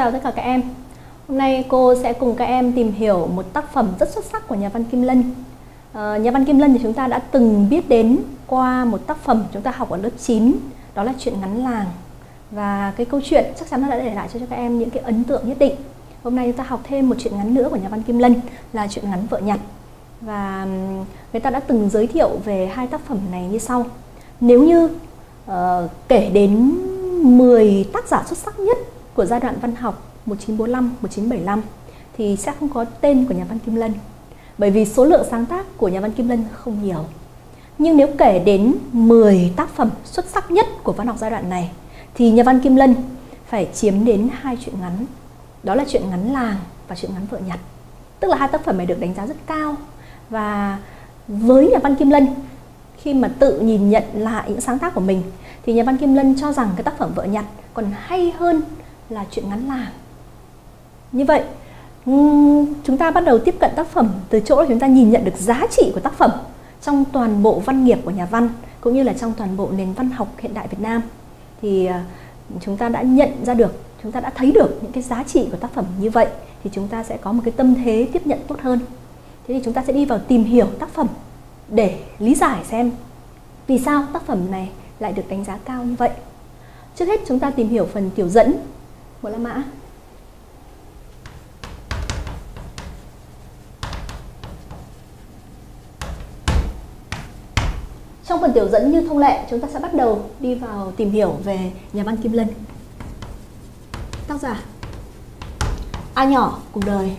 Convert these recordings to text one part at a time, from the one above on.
chào tất cả các em. Hôm nay cô sẽ cùng các em tìm hiểu một tác phẩm rất xuất sắc của nhà văn Kim Lân. À, nhà văn Kim Lân thì chúng ta đã từng biết đến qua một tác phẩm chúng ta học ở lớp 9, đó là chuyện ngắn làng. Và cái câu chuyện chắc chắn nó đã để lại cho các em những cái ấn tượng nhất định. Hôm nay chúng ta học thêm một chuyện ngắn nữa của nhà văn Kim Lân là chuyện ngắn vợ nhặt. Và người ta đã từng giới thiệu về hai tác phẩm này như sau. Nếu như uh, kể đến 10 tác giả xuất sắc nhất của giai đoạn văn học 1945 1975 thì sẽ không có tên của nhà văn Kim Lân. Bởi vì số lượng sáng tác của nhà văn Kim Lân không nhiều. Nhưng nếu kể đến 10 tác phẩm xuất sắc nhất của văn học giai đoạn này, thì nhà văn Kim Lân phải chiếm đến hai chuyện ngắn. Đó là chuyện ngắn làng và chuyện ngắn vợ nhặt. Tức là hai tác phẩm này được đánh giá rất cao và với nhà văn Kim Lân, khi mà tự nhìn nhận lại những sáng tác của mình, thì nhà văn Kim Lân cho rằng cái tác phẩm vợ nhặt còn hay hơn là chuyện ngắn làng. Như vậy, chúng ta bắt đầu tiếp cận tác phẩm từ chỗ chúng ta nhìn nhận được giá trị của tác phẩm trong toàn bộ văn nghiệp của nhà văn cũng như là trong toàn bộ nền văn học hiện đại Việt Nam thì à, chúng ta đã nhận ra được, chúng ta đã thấy được những cái giá trị của tác phẩm như vậy thì chúng ta sẽ có một cái tâm thế tiếp nhận tốt hơn. Thế thì chúng ta sẽ đi vào tìm hiểu tác phẩm để lý giải xem vì sao tác phẩm này lại được đánh giá cao như vậy. Trước hết chúng ta tìm hiểu phần tiểu dẫn của La Mã. Trong phần tiểu dẫn như thông lệ, chúng ta sẽ bắt đầu đi vào tìm hiểu về nhà văn Kim Lân. Tác giả A nhỏ, cuộc đời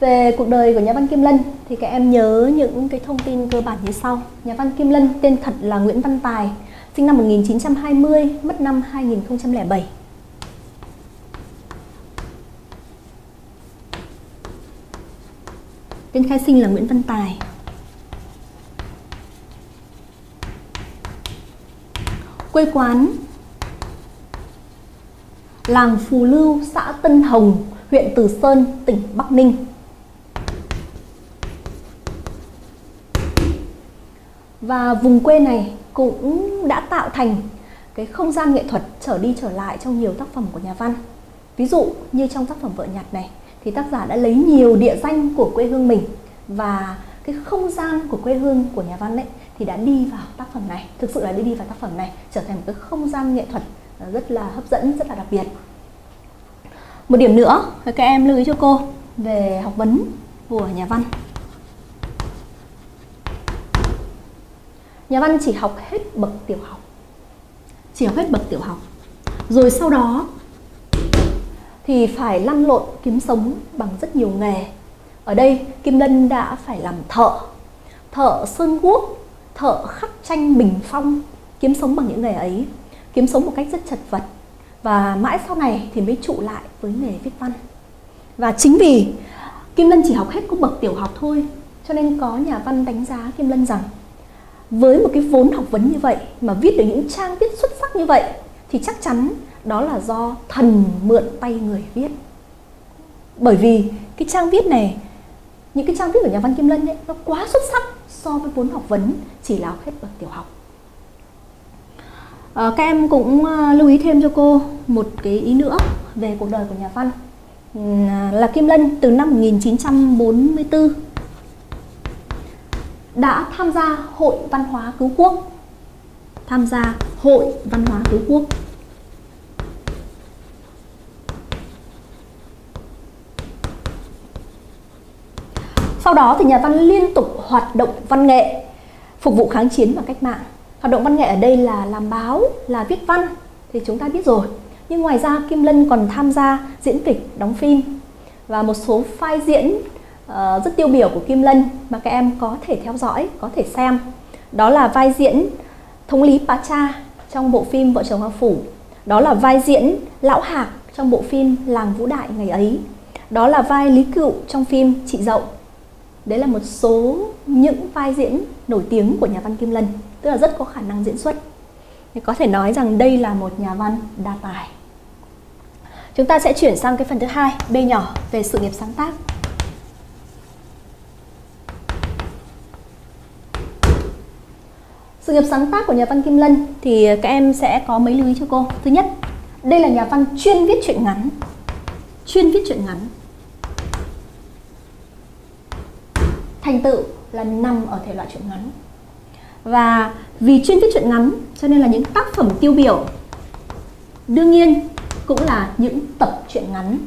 Về cuộc đời của nhà văn Kim Lân thì các em nhớ những cái thông tin cơ bản như sau. Nhà văn Kim Lân tên thật là Nguyễn Văn Tài, sinh năm 1920, mất năm 2007. Tên khai sinh là Nguyễn Văn Tài. Quê quán làng Phù Lưu, xã Tân Hồng, huyện Từ Sơn, tỉnh Bắc Ninh. Và vùng quê này cũng đã tạo thành cái không gian nghệ thuật trở đi trở lại trong nhiều tác phẩm của nhà văn. Ví dụ như trong tác phẩm Vợ nhặt này thì tác giả đã lấy nhiều địa danh của quê hương mình và cái không gian của quê hương của nhà văn ấy thì đã đi vào tác phẩm này, thực sự là đi đi vào tác phẩm này trở thành một cái không gian nghệ thuật rất là hấp dẫn, rất là đặc biệt. Một điểm nữa các em lưu ý cho cô về học vấn của nhà văn. Nhà văn chỉ học hết bậc tiểu học. Chỉ học hết bậc tiểu học. Rồi sau đó Thì phải lăn lộn kiếm sống bằng rất nhiều nghề. Ở đây, Kim Lân đã phải làm thợ. Thợ sơn guốc Thợ khắc tranh bình phong, Kiếm sống bằng những nghề ấy. Kiếm sống một cách rất chật vật. Và mãi sau này thì mới trụ lại với nghề viết văn. Và chính vì Kim Lân chỉ học hết có bậc tiểu học thôi, Cho nên có nhà văn đánh giá Kim Lân rằng với một cái vốn học vấn như vậy mà viết được những trang viết xuất sắc như vậy thì chắc chắn đó là do thần mượn tay người viết. Bởi vì cái trang viết này những cái trang viết của nhà văn Kim Lân ấy, nó quá xuất sắc so với vốn học vấn chỉ là hết bậc tiểu học. À, các em cũng ờ, lưu ý thêm cho cô một cái ý nữa về cuộc đời của nhà văn. Là Kim Lân từ năm 1944 đã tham gia Hội Văn hóa Cứu Quốc. Tham gia Hội Văn hóa Cứu Quốc. Sau đó thì nhà văn liên tục hoạt động văn nghệ, phục vụ kháng chiến và cách mạng. Hoạt động văn nghệ ở đây là làm báo, là viết văn thì chúng ta biết rồi. Nhưng ngoài ra Kim Lân còn tham gia diễn kịch, đóng phim và một số phai diễn uh, rất tiêu biểu của Kim Lân mà các em có thể theo dõi, có thể xem. Đó là vai diễn thống lý Pá Cha trong bộ phim Vợ chồng Hoa Phủ. Đó là vai diễn Lão Hạc trong bộ phim Làng Vũ Đại ngày ấy. Đó là vai Lý Cựu trong phim Chị Dậu. Đấy là một số những vai diễn nổi tiếng của nhà văn Kim Lân, tức là rất có khả năng diễn xuất. Thì có thể nói rằng đây là một nhà văn đa tài. Chúng ta sẽ chuyển sang cái phần thứ hai, B nhỏ về sự nghiệp sáng tác. Sự nghiệp sáng tác của nhà văn Kim Lân thì ờ, các em sẽ có mấy lưu ý cho cô. Thứ nhất, đây là nhà văn chuyên viết truyện ngắn. Chuyên viết truyện ngắn. Thành tựu là nằm ở thể loại truyện ngắn. Và vì chuyên viết truyện ngắn cho nên là những tác phẩm tiêu biểu đương nhiên cũng là những tập truyện ngắn.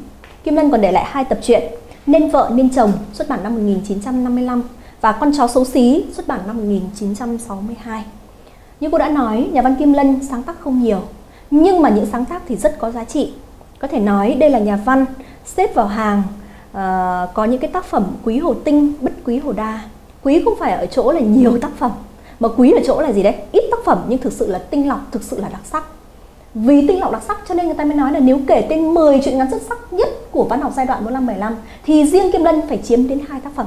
Kim Lân còn để lại hai tập truyện Nên vợ nên chồng xuất bản năm 1955 và Con chó xấu xí xuất bản năm 1962. Như cô đã nói, nhà văn Kim Lân sáng tác không nhiều, nhưng mà những sáng tác thì rất có giá trị. Có thể nói đây là nhà văn xếp vào hàng uh, có những cái tác phẩm quý hồ tinh, bất quý hồ đa. Quý không phải ở chỗ là nhiều tác phẩm, mà quý ở chỗ là gì đấy? Ít tác phẩm nhưng thực sự là tinh lọc, thực sự là đặc sắc. Vì tinh lọc đặc sắc cho nên người ta mới nói là nếu kể tên 10 truyện ngắn xuất sắc nhất của văn học giai đoạn 45-75 thì riêng Kim Lân phải chiếm đến hai tác phẩm.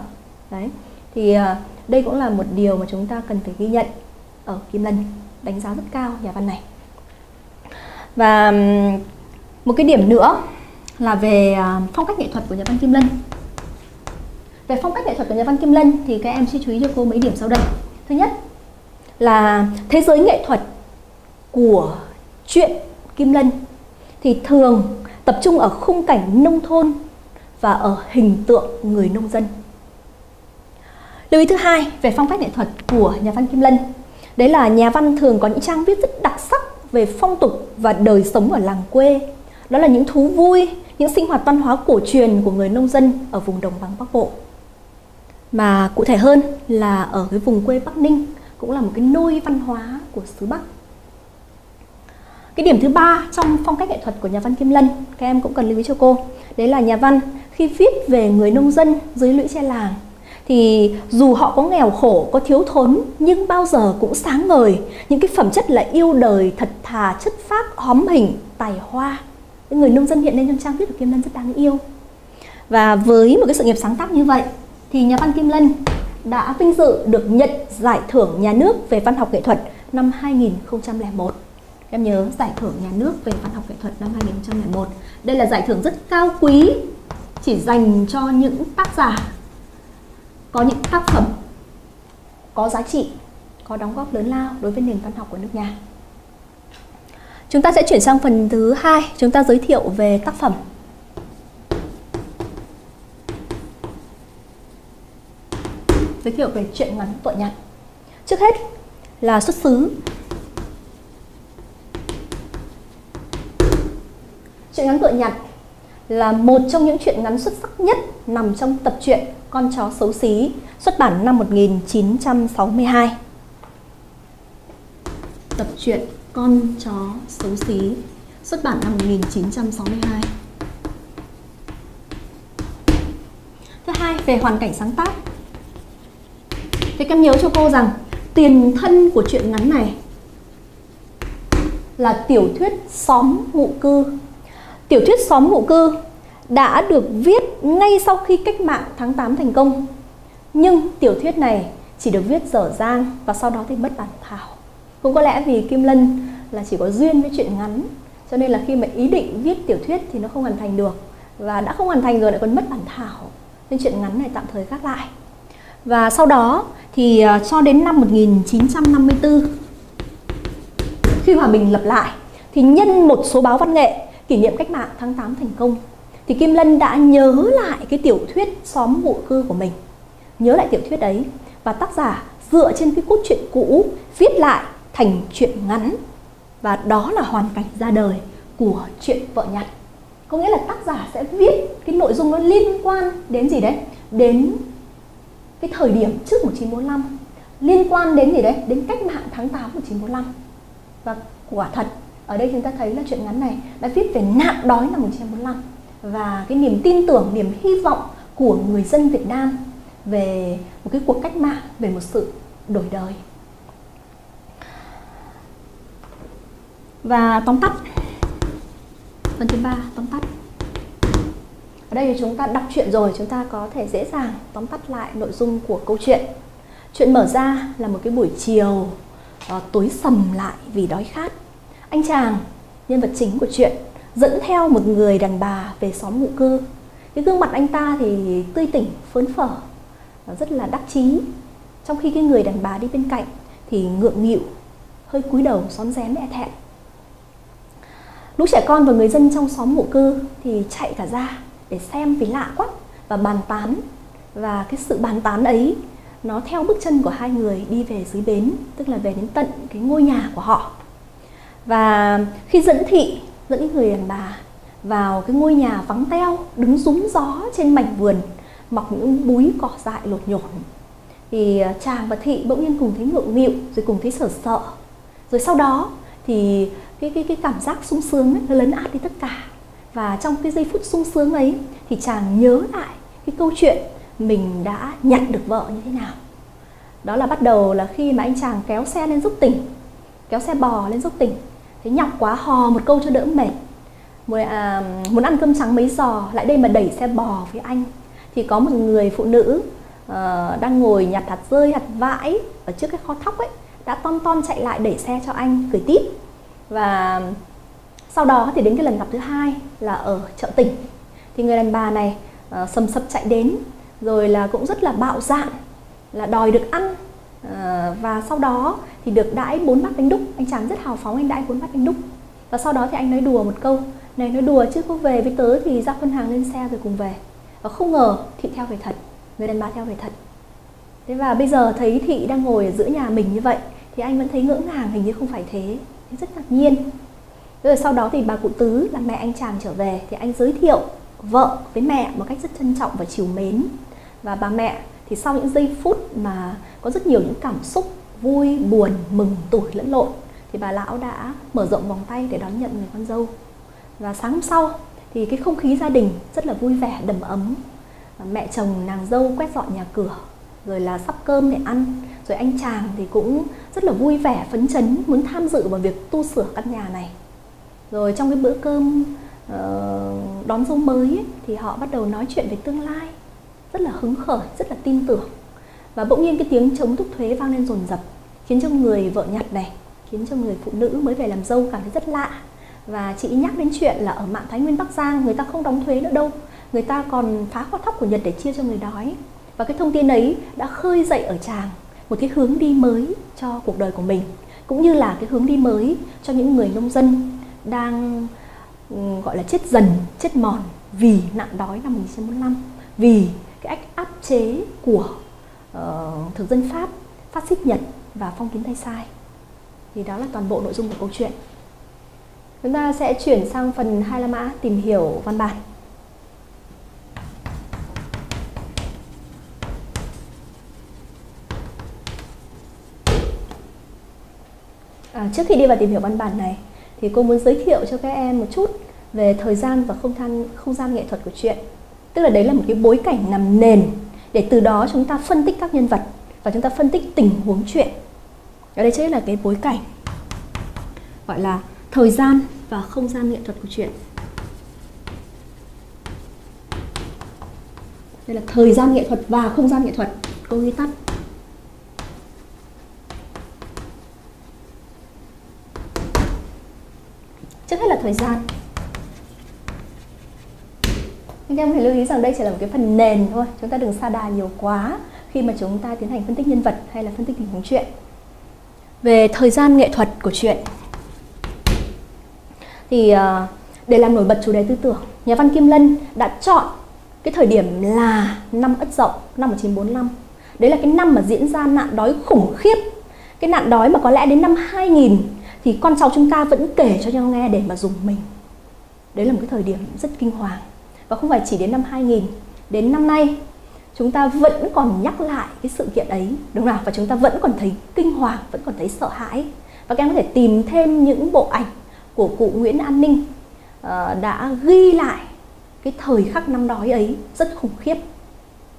Đấy. Thì ờ, đây cũng là một điều mà chúng ta cần phải ghi nhận ở Kim Lân, đánh giá rất cao nhà văn này. Và một cái điểm nữa là về ờ, phong cách nghệ thuật của nhà văn Kim Lân. Về phong cách nghệ thuật của nhà văn Kim Lân thì các em sẽ chú ý cho cô mấy điểm sau đây. Thứ nhất là thế giới nghệ thuật của truyện Kim Lân thì thường tập trung ở khung cảnh nông thôn và ở hình tượng người nông dân. Lưu ý thứ hai về phong cách nghệ thuật của nhà văn Kim Lân. Đấy là nhà văn thường có những trang viết rất đặc sắc về phong tục và đời sống ở làng quê. Đó là những thú vui, những sinh hoạt văn hóa cổ truyền của người nông dân ở vùng đồng bằng Bắc Bộ. Mà cụ thể hơn là ở cái vùng quê Bắc Ninh cũng là một cái nôi văn hóa của xứ Bắc. Cái điểm thứ ba trong phong cách nghệ thuật của nhà văn Kim Lân, các em cũng cần lưu ý cho cô. Đấy là nhà văn khi viết về người nông dân dưới lũy tre làng thì dù họ có nghèo khổ, có thiếu thốn nhưng bao giờ cũng sáng ngời. Những cái phẩm chất là yêu đời, thật thà, chất phác, hóm hình, tài hoa. Những người nông dân hiện lên trong trang viết của Kim Lân rất đáng yêu. Và với một cái sự nghiệp sáng tác như vậy thì nhà văn Kim Lân đã vinh dự được nhận giải thưởng nhà nước về văn học nghệ thuật năm 2001. Em nhớ giải thưởng nhà nước về văn học nghệ thuật năm 2001. Đây là giải thưởng rất cao quý chỉ dành cho những tác giả có những tác phẩm có giá trị, có đóng góp lớn lao đối với nền văn học của nước nhà. Chúng ta sẽ chuyển sang phần thứ hai, chúng ta giới thiệu về tác phẩm. Giới thiệu về truyện ngắn tội nhặt. Trước hết là xuất xứ. Truyện ngắn tội nhặt là một trong những truyện ngắn xuất sắc nhất nằm trong tập truyện con chó xấu xí, xuất bản năm 1962. Tập truyện Con chó xấu xí, xuất bản năm 1962. Thứ hai, về hoàn cảnh sáng tác. Thì em nhớ cho cô rằng tiền thân của truyện ngắn này là tiểu thuyết Xóm ngụ cư Tiểu thuyết Xóm ngụ cư đã được viết ngay sau khi cách mạng tháng 8 thành công. Nhưng tiểu thuyết này chỉ được viết dở dang và sau đó thì mất bản thảo. Cũng có lẽ vì Kim Lân là chỉ có duyên với chuyện ngắn, cho nên là khi mà ý định viết tiểu thuyết thì nó không hoàn thành được và đã không hoàn thành rồi lại còn mất bản thảo nên chuyện ngắn này tạm thời gác lại. Và sau đó thì à, cho đến năm 1954 khi hòa bình lập lại, thì nhân một số báo văn nghệ kỷ niệm cách mạng tháng 8 thành công thì Kim Lân đã nhớ lại cái tiểu thuyết xóm ngụ cư của mình. Nhớ lại tiểu thuyết ấy và tác giả dựa trên cái cốt truyện cũ viết lại thành truyện ngắn. Và đó là hoàn cảnh ra đời của chuyện vợ nhặt. Có nghĩa là tác giả sẽ viết cái nội dung nó liên quan đến gì đấy? Đến cái thời điểm trước 1945 liên quan đến gì đấy? Đến cách mạng tháng 8 1945 và quả thật, ở đây chúng ta thấy là chuyện ngắn này đã viết về nạn đói năm 1945 và cái niềm tin tưởng, niềm hy vọng của người dân Việt Nam về một cái cuộc cách mạng, về một sự đổi đời. Và tóm tắt Phần thứ ba tóm tắt. Ở đây thì chúng ta đọc truyện rồi Chúng ta có thể dễ dàng tóm tắt lại nội dung của câu chuyện. Chuyện mở ra là một cái buổi chiều uh, tối sầm lại vì đói khát. Anh chàng, nhân vật chính của chuyện dẫn theo một người đàn bà về xóm ngụ cư. Cái gương mặt anh ta thì tươi tỉnh phấn phở rất là đắc chí. Trong khi cái người đàn bà đi bên cạnh thì ngượng nghịu, hơi cúi đầu xóm rén e thẹn. Lũ trẻ con và người dân trong xóm ngụ cư thì chạy cả ra để xem vì lạ quá và bàn tán. Và cái sự bàn tán ấy, nó theo bước chân của hai người đi về dưới bến, tức là về đến tận cái ngôi nhà của họ. Và khi dẫn thị dẫn những người đàn bà vào cái ngôi nhà vắng teo đứng rúng gió trên mảnh vườn mọc những búi cỏ dại lột nhổn. Thì à, chàng và thị bỗng nhiên cùng thấy ngượng nghịu rồi cùng thấy sợ sợ. Rồi sau đó thì cái cái cái cảm giác sung sướng ấy, nó lấn át đi tất cả. Và trong cái giây phút sung sướng ấy thì chàng nhớ lại cái câu chuyện mình đã nhận được vợ như thế nào. Đó là bắt đầu là khi mà anh chàng kéo xe lên dốc tỉnh kéo xe bò lên dốc tỉnh thế nhọc quá hò một câu cho đỡ mệt. Muốn, à, muốn ăn cơm trắng mấy giò lại đây mà đẩy xe bò với anh. Thì có một người phụ nữ uh, đang ngồi nhặt hạt rơi hạt vãi ở trước cái kho thóc ấy đã ton ton chạy lại đẩy xe cho anh cười tít. Và sau đó thì đến cái lần gặp thứ hai là ở chợ tỉnh thì người đàn bà này uh, sầm sập chạy đến rồi là cũng rất là bạo dạn là đòi được ăn uh, và sau đó thì được đãi bốn bát bánh đúc. Anh chàng rất hào phóng anh đãi bốn bát bánh đúc. Và sau đó thì anh nói đùa một câu. Này, nói đùa chứ có về với tớ thì ra phân hàng lên xe rồi cùng về. Và không ngờ thị theo về thật, người đàn bà theo về thật. Thế và bây giờ thấy thị đang ngồi ở giữa nhà mình như vậy, thì anh vẫn thấy ngỡ ngàng, hình như không phải thế. Rất ngạc nhiên. Rồi sau đó thì bà cụ tứ là mẹ anh chàng trở về, thì anh giới thiệu vợ với mẹ một cách rất trân trọng và chiều mến. Và bà mẹ thì sau những giây phút mà có rất nhiều những cảm xúc vui buồn mừng tuổi lẫn lộn. Thì bà lão đã mở rộng vòng tay để đón nhận người con dâu. Và sáng hôm sau thì cái không khí gia đình rất là vui vẻ đầm ấm. Mẹ chồng nàng dâu quét dọn nhà cửa rồi là sắp cơm để ăn. Rồi anh chàng thì cũng rất là vui vẻ phấn chấn muốn tham dự vào việc tu sửa căn nhà này. Rồi trong cái bữa cơm ờ, đón dâu mới ấy, thì họ bắt đầu nói chuyện về tương lai. Rất là hứng khởi rất là tin tưởng và bỗng nhiên cái tiếng chống thúc thuế vang lên rồn rập khiến cho người vợ nhặt này khiến cho người phụ nữ mới về làm dâu cảm thấy rất lạ. Và chị nhắc đến chuyện là ở mạng Thái Nguyên Bắc Giang người ta không đóng thuế nữa đâu. Người ta còn phá kho thóc của Nhật để chia cho người đói và cái thông tin ấy đã khơi dậy ở chàng một cái hướng đi mới cho cuộc đời của mình cũng như là cái hướng đi mới cho những người nông dân đang ừ, gọi là chết dần, chết mòn vì nạn đói năm 1945, vì cái ách áp chế của uh, thực dân Pháp, phát xít Nhật và phong kiến Tây Sai. Thì đó là toàn bộ nội dung của câu chuyện. Chúng ta sẽ chuyển sang phần hai la mã tìm hiểu văn bản. À, trước khi đi vào tìm hiểu văn bản này thì cô muốn giới thiệu cho các em một chút về thời gian và không gian không gian nghệ thuật của chuyện. Tức là đấy là một cái bối cảnh nằm nền để từ đó chúng ta phân tích các nhân vật và chúng ta phân tích tình huống chuyện. Ở đây chính là cái bối cảnh, gọi là thời gian và không gian nghệ thuật của chuyện. Đây là thời gian nghệ thuật và không gian nghệ thuật. Cô ghi tắt. Trước hết là thời gian các em hãy lưu ý rằng đây chỉ là một cái phần nền thôi, chúng ta đừng xa đà nhiều quá khi mà chúng ta tiến hành phân tích nhân vật hay là phân tích tình huống chuyện. Về thời gian nghệ thuật của chuyện thì ờ, để làm nổi bật chủ đề tư tưởng, nhà văn Kim Lân đã chọn cái thời điểm là năm Ất Dậu năm 1945. Đấy là cái năm mà diễn ra nạn đói khủng khiếp. Cái nạn đói mà có lẽ đến năm 2000 thì con cháu chúng ta vẫn kể cho nhau nghe để mà dùng mình. Đấy là một cái thời điểm rất kinh hoàng. Và không phải chỉ đến năm 2000, đến năm nay chúng ta vẫn còn nhắc lại cái sự kiện ấy, đúng không nào? Và chúng ta vẫn còn thấy kinh hoàng, vẫn còn thấy sợ hãi. Và các em có thể tìm thêm những bộ ảnh của cụ Nguyễn An Ninh uh, đã ghi lại cái thời khắc năm đói ấy rất khủng khiếp.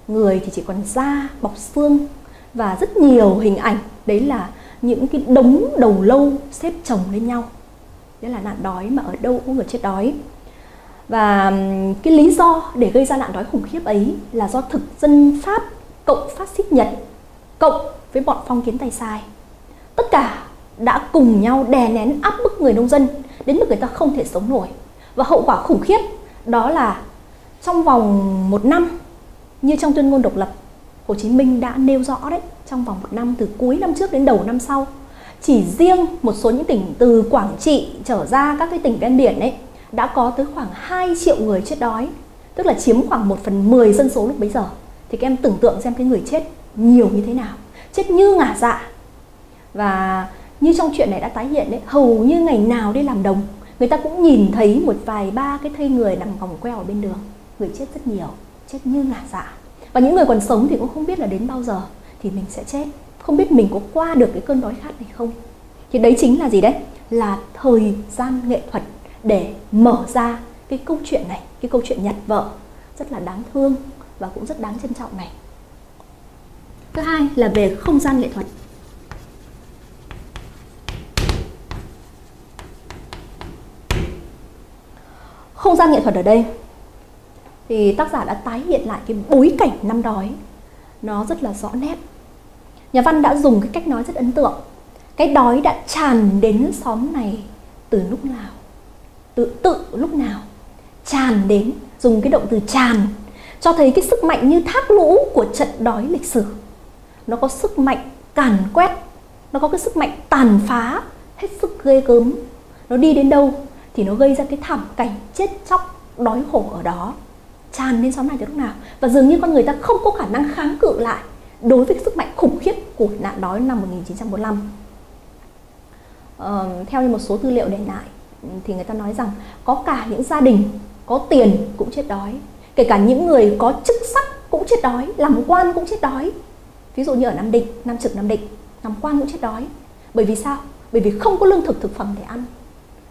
Người thì chỉ còn da bọc xương và rất nhiều hình ảnh đấy là những cái đống đầu lâu xếp chồng lên nhau đấy là nạn đói mà ở đâu cũng người chết đói và cái lý do để gây ra nạn đói khủng khiếp ấy là do thực dân Pháp cộng phát xít Nhật cộng với bọn phong kiến tay sai. Tất cả đã cùng nhau đè nén áp bức người nông dân đến mức người ta không thể sống nổi. Và hậu quả khủng khiếp đó là trong vòng một năm, như trong tuyên ngôn độc lập, Hồ Chí Minh đã nêu rõ đấy, trong vòng một năm từ cuối năm trước đến đầu năm sau, chỉ riêng một số những tỉnh từ Quảng Trị trở ra các cái tỉnh ven biển ấy đã có tới khoảng 2 triệu người chết đói, tức là chiếm khoảng 1 phần 10 dân số lúc bấy giờ. Thì các em tưởng tượng xem cái người chết nhiều như thế nào, chết như ngả dạ. Và như trong chuyện này đã tái hiện đấy, hầu như ngày nào đi làm đồng, người ta cũng nhìn thấy một vài ba cái thây người nằm vòng queo ở bên đường. Người chết rất nhiều, chết như ngả dạ. Và những người còn sống thì cũng không biết là đến bao giờ thì mình sẽ chết. Không biết mình có qua được cái cơn đói khát này không? Thì đấy chính là gì đấy? Là thời gian nghệ thuật để mở ra cái câu chuyện này, cái câu chuyện nhặt vợ. Rất là đáng thương và cũng rất đáng trân trọng này. Thứ hai là về không gian nghệ thuật. Không gian nghệ thuật ở đây thì tác giả đã tái hiện lại cái bối cảnh năm đói nó rất là rõ nét. Nhà văn đã dùng cái cách nói rất ấn tượng. Cái đói đã tràn đến xóm này từ lúc nào? Tự tự lúc nào tràn đến dùng cái động từ tràn cho thấy cái sức mạnh như thác lũ của trận đói lịch sử. Nó có sức mạnh càn quét nó có cái sức mạnh tàn phá hết sức ghê gớm. Nó đi đến đâu thì nó gây ra cái thảm cảnh chết chóc đói khổ ở đó tràn lên xóm này từ lúc nào. Và dường như con người ta không có khả năng kháng cự lại đối với sức mạnh khủng khiếp của nạn đói năm 1945 ờ, theo như một số tư liệu để lại thì người ta nói rằng có cả những gia đình có tiền cũng chết đói, kể cả những người có chức sắc cũng chết đói, làm quan cũng chết đói. Ví dụ như ở nam định, nam trực nam định, làm quan cũng chết đói. Bởi vì sao? Bởi vì không có lương thực thực phẩm để ăn.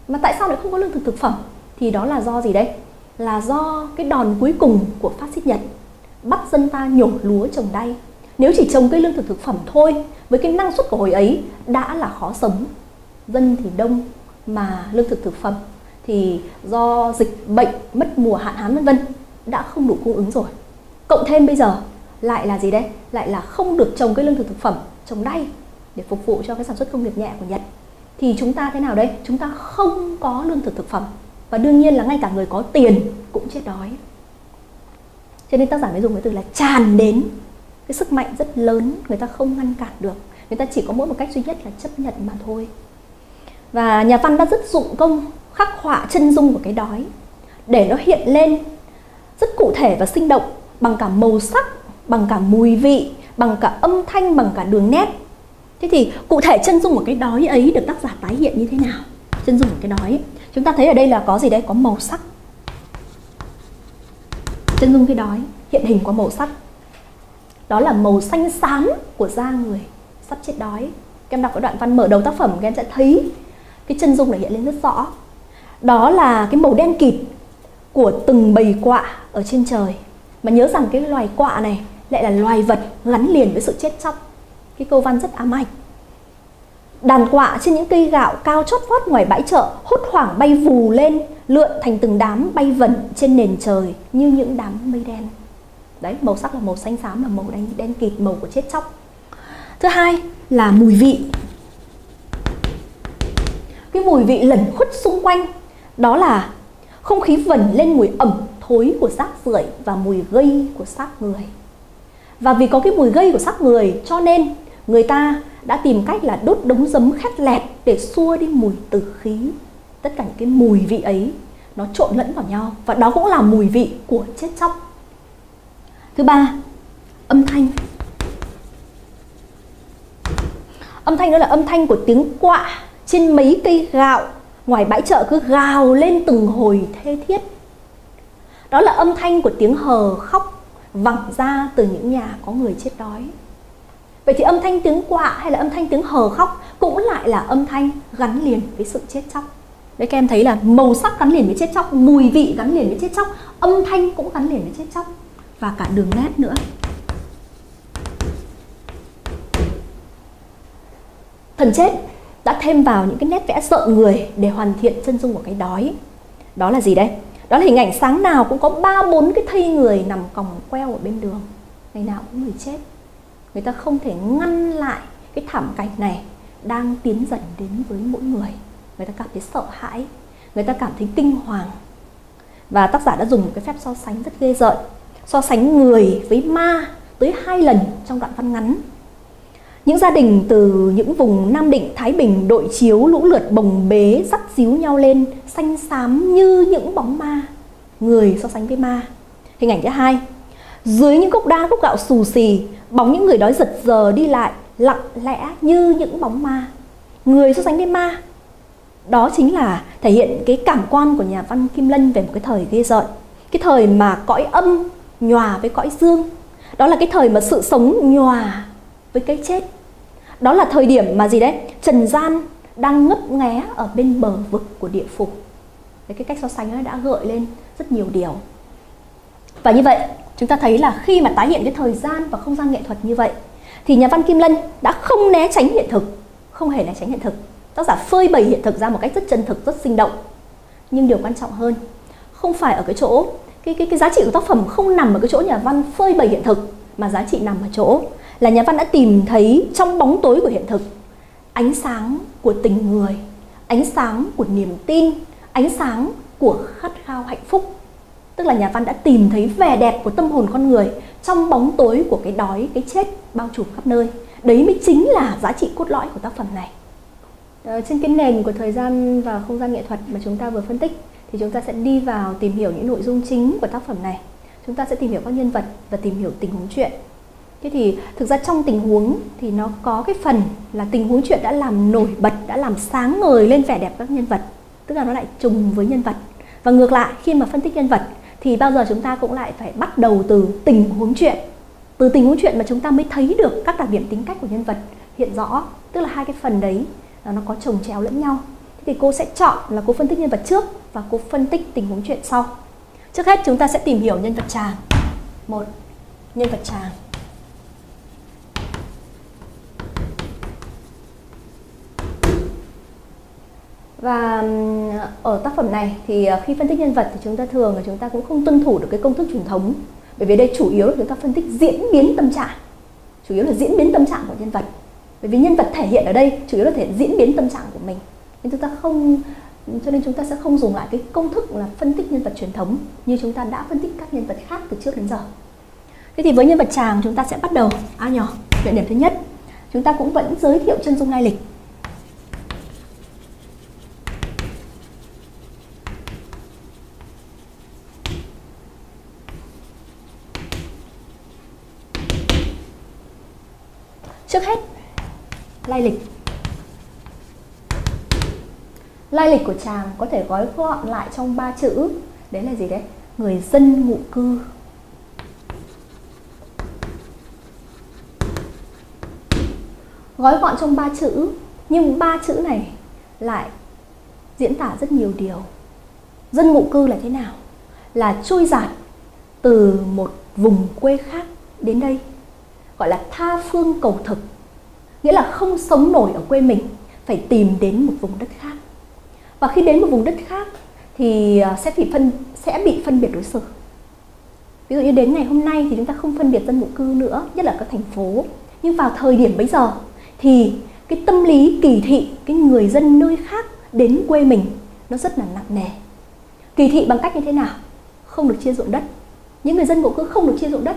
Mà tại sao lại không có lương thực thực phẩm? Thì đó là do gì đấy? Là do cái đòn cuối cùng của phát xít nhật bắt dân ta nhổ lúa trồng đay. Nếu chỉ trồng cây lương thực thực phẩm thôi, với cái năng suất của hồi ấy đã là khó sống. Dân thì đông mà lương thực thực phẩm thì do dịch bệnh, mất mùa hạn hán vân vân đã không đủ cung ứng rồi. Cộng thêm bây giờ lại là gì đấy lại là không được trồng cây lương thực thực phẩm trồng đay để phục vụ cho cái sản xuất công nghiệp nhẹ của nhật. Thì chúng ta thế nào đây? Chúng ta không có lương thực thực phẩm và đương nhiên là ngay cả người có tiền cũng chết đói. Cho nên tác giả mới dùng cái từ là tràn đến cái sức mạnh rất lớn người ta không ngăn cản được. Người ta chỉ có mỗi một cách duy nhất là chấp nhận mà thôi và nhà văn đã rất dụng công khắc họa chân dung của cái đói để nó hiện lên rất cụ thể và sinh động bằng cả màu sắc, bằng cả mùi vị, bằng cả âm thanh, bằng cả đường nét. Thế thì cụ thể chân dung của cái đói ấy được tác giả tái hiện như thế nào? Chân dung của cái đói chúng ta thấy ở đây là có gì đây? Có màu sắc. Chân dung cái đói, hiện hình có màu sắc. Đó là màu xanh xám của da người sắp chết đói. Các em đọc cái đoạn văn mở đầu tác phẩm các em sẽ thấy cái chân dung này hiện lên rất rõ. Đó là cái màu đen kịt của từng bầy quạ ở trên trời. Mà nhớ rằng cái loài quạ này lại là loài vật gắn liền với sự chết chóc. Cái câu văn rất ám ảnh. Đàn quạ trên những cây gạo cao chót vót ngoài bãi chợ hốt hoảng bay vù lên, lượn thành từng đám bay vẩn trên nền trời như những đám mây đen. Đấy, màu sắc là màu xanh xám, là màu đen đen kịt, màu của chết chóc. Thứ hai là mùi vị cái mùi vị lẩn khuất xung quanh, đó là không khí vẩn lên mùi ẩm thối của xác rưởi và mùi gây của xác người. Và vì có cái mùi gây của xác người, cho nên người ta đã tìm cách là đốt đống giấm khét lẹt để xua đi mùi tử khí. Tất cả những cái mùi vị ấy, nó trộn lẫn vào nhau. Và đó cũng là mùi vị của chết chóc. Thứ ba, âm thanh. Âm thanh đó là âm thanh của tiếng quạ trên mấy cây gạo, ngoài bãi chợ cứ gào lên từng hồi thê thiết. Đó là âm thanh của tiếng hờ khóc vẳng ra từ những nhà có người chết đói. Vậy thì âm thanh tiếng quạ hay là âm thanh tiếng hờ khóc cũng lại là âm thanh gắn liền với sự chết chóc. Đấy, các em thấy là màu sắc gắn liền với chết chóc, mùi vị gắn liền với chết chóc, âm thanh cũng gắn liền với chết chóc và cả đường nét nữa. Thần chết đã thêm vào những cái nét vẽ sợ người để hoàn thiện chân dung của cái đói. Đó là gì đây? Đó là hình ảnh sáng nào cũng có ba bốn cái thây người nằm còng queo ở bên đường. Ngày nào cũng người chết. Người ta không thể ngăn lại cái thảm cảnh này đang tiến dần đến với mỗi người. Người ta cảm thấy sợ hãi. Người ta cảm thấy kinh hoàng. Và tác giả đã dùng một cái phép so sánh rất ghê rợn. So sánh người với ma tới hai lần trong đoạn văn ngắn. Những gia đình từ những vùng Nam Định, Thái Bình đội chiếu lũ lượt bồng bế dắt díu nhau lên xanh xám như những bóng ma, người so sánh với ma. Hình ảnh thứ hai, dưới những cốc đa cốc gạo xù xì, bóng những người đói giật giờ đi lại lặng lẽ như những bóng ma. Người so sánh với ma. Đó chính là thể hiện cái cảm quan của nhà văn Kim Lân về một cái thời ghê rợn. Cái thời mà cõi âm nhòa với cõi dương. Đó là cái thời mà sự sống nhòa với cái chết. Đó là thời điểm mà gì đấy? Trần gian đang ngấp nghé ở bên bờ vực của địa phủ. Đấy, cái cách so sánh ấy đã gợi lên rất nhiều điều. Và như vậy, chúng ta thấy là khi mà tái hiện cái thời gian và không gian nghệ thuật như vậy thì nhà văn Kim Lân đã không né tránh hiện thực, không hề né tránh hiện thực. Tác giả phơi bày hiện thực ra một cách rất chân thực, rất sinh động. Nhưng điều quan trọng hơn, không phải ở cái chỗ cái cái cái giá trị của tác phẩm không nằm ở cái chỗ nhà văn phơi bày hiện thực mà giá trị nằm ở chỗ là nhà văn đã tìm thấy trong bóng tối của hiện thực ánh sáng của tình người, ánh sáng của niềm tin, ánh sáng của khát khao hạnh phúc. Tức là nhà văn đã tìm thấy vẻ đẹp của tâm hồn con người trong bóng tối của cái đói cái chết bao trùm khắp nơi. Đấy mới chính là giá trị cốt lõi của tác phẩm này. Ờ, trên cái nền của thời gian và không gian nghệ thuật mà chúng ta vừa phân tích thì chúng ta sẽ đi vào tìm hiểu những nội dung chính của tác phẩm này. Chúng ta sẽ tìm hiểu các nhân vật và tìm hiểu tình huống chuyện thế thì thực ra trong tình huống thì nó có cái phần là tình huống chuyện đã làm nổi bật, đã làm sáng ngời lên vẻ đẹp các nhân vật. Tức là nó lại trùng với nhân vật. Và ngược lại, khi mà phân tích nhân vật thì bao giờ chúng ta cũng lại phải bắt đầu từ tình huống chuyện. Từ tình huống chuyện mà chúng ta mới thấy được các đặc điểm tính cách của nhân vật hiện rõ. Tức là hai cái phần đấy à, nó có chồng chéo lẫn nhau. Thì cô sẽ chọn là cô phân tích nhân vật trước và cô phân tích tình huống chuyện sau. Trước hết chúng ta sẽ tìm hiểu nhân vật chàng. Một, nhân vật chàng. Và ở tác phẩm này thì ờ, khi phân tích nhân vật thì chúng ta thường là chúng ta cũng không tuân thủ được cái công thức truyền thống. Bởi vì đây chủ yếu là chúng ta phân tích diễn biến tâm trạng. Chủ yếu là diễn biến tâm trạng của nhân vật. Bởi vì nhân vật thể hiện ở đây chủ yếu là thể diễn biến tâm trạng của mình. Nên chúng ta không, cho nên chúng ta sẽ không dùng lại cái công thức là phân tích nhân vật truyền thống như chúng ta đã phân tích các nhân vật khác từ trước đến giờ. Thế thì với nhân vật chàng chúng ta sẽ bắt đầu. A nhỏ địa điểm thứ nhất. Chúng ta cũng vẫn giới thiệu chân dung lai lịch. Trước hết, lai lịch. Lai lịch của chàng có thể gói gọn lại trong ba chữ. Đấy là gì đấy? Người dân ngụ cư. Gói gọn trong ba chữ, nhưng ba chữ này lại diễn tả rất nhiều điều. Dân ngụ cư là thế nào? Là trôi giạt từ một vùng quê khác đến đây gọi là tha phương cầu thực. Nghĩa là không sống nổi ở quê mình, phải tìm đến một vùng đất khác. Và khi đến một vùng đất khác thì à, sẽ bị phân, sẽ bị phân biệt đối xử. Ví dụ như đến ngày hôm nay thì chúng ta không phân biệt dân ngụ cư nữa, nhất là các thành phố. Nhưng vào thời điểm bấy giờ thì cái tâm lý kỳ thị, cái người dân nơi khác đến quê mình nó rất là nặng nề. Kỳ thị bằng cách như thế nào? Không được chia ruộng đất. Những người dân ngụ cư không được chia ruộng đất